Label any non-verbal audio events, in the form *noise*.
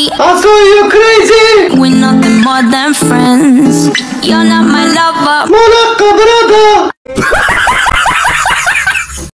you crazy? We're nothing more than friends. You're not my lover. Monaco, brother! *laughs*